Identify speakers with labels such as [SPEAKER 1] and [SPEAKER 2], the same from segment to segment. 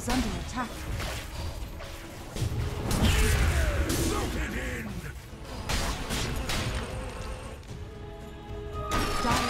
[SPEAKER 1] Is under attack. Dire's bottom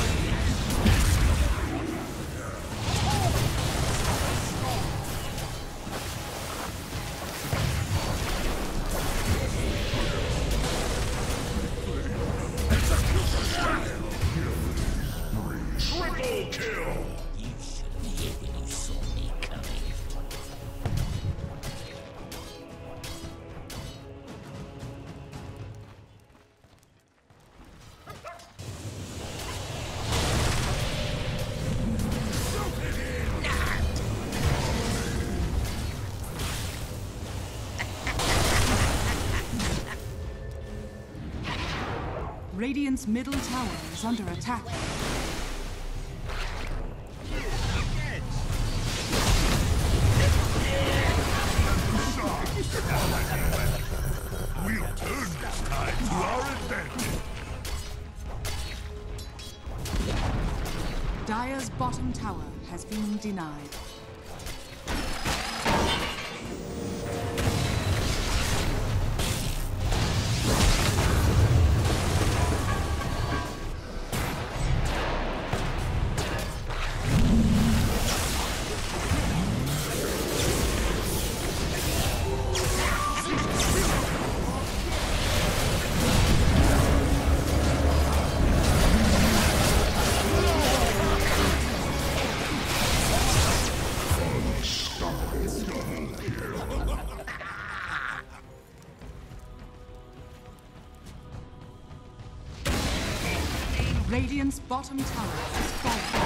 [SPEAKER 1] Radiant's middle tower is under attack.
[SPEAKER 2] We'll turn this tide to our advantage.
[SPEAKER 1] Dire's bottom tower has been denied. Radiant's bottom tower has fallen.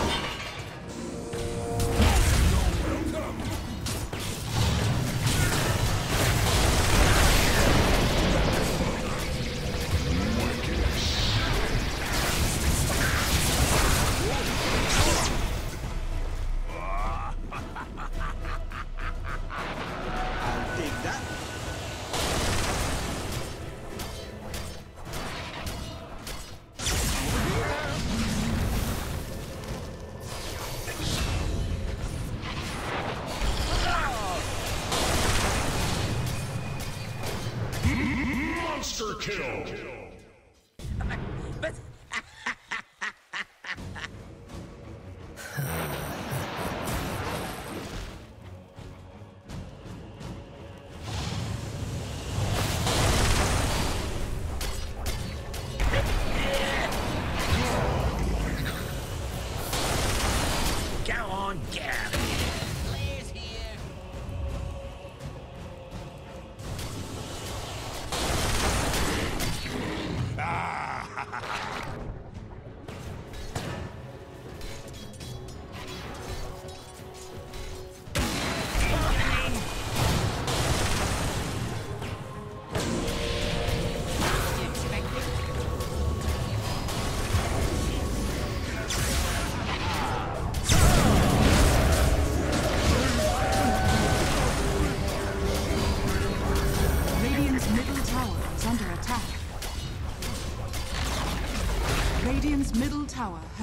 [SPEAKER 2] Monster kill!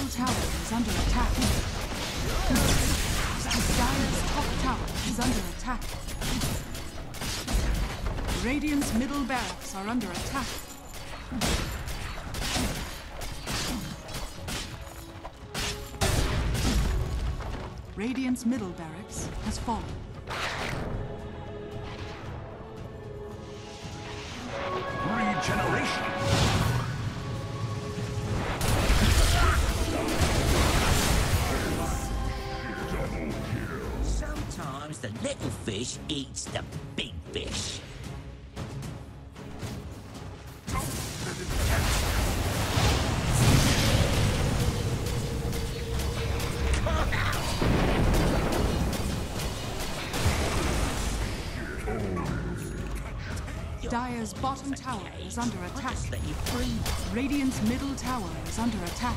[SPEAKER 1] middle tower is under attack. Dire's top tower is under attack. Radiant's middle barracks are under attack. Radiant's middle barracks has fallen.
[SPEAKER 2] Regeneration.
[SPEAKER 3] Fish eats the big fish.
[SPEAKER 1] Dire's bottom tower is under attack.
[SPEAKER 3] Just let you breathe.
[SPEAKER 1] Radiant's middle tower is under attack.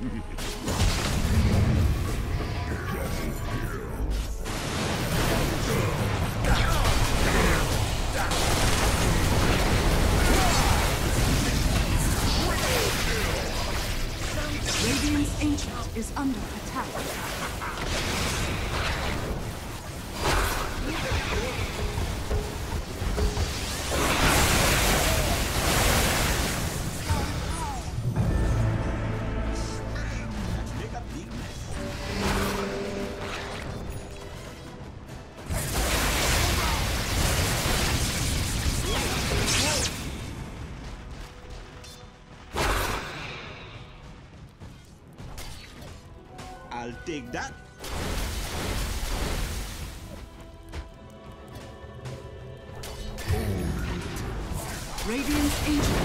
[SPEAKER 4] Hehehehe take that.
[SPEAKER 1] Radiant's ancient